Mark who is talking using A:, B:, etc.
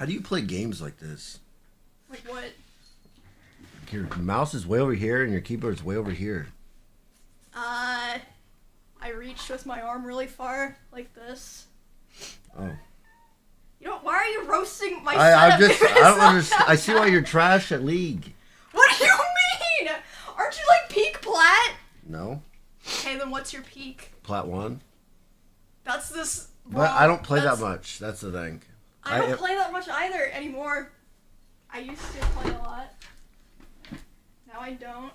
A: How do you play games like this?
B: Like what?
A: Your mouse is way over here and your keyboard's way over here.
B: Uh, I reached with my arm really far, like this.
A: Oh.
B: You know, why are you roasting my
A: I, I
B: setup?
A: just I don't understand. I see why you're trash at League.
B: What do you mean? Aren't you like peak plat?
A: No,
B: Okay, then what's your peak?
A: plat one.
B: That's this.
A: But I don't play that much. That's the thing.
B: I don't
A: I-
B: play that much either anymore. I used to play a lot. Now I don't.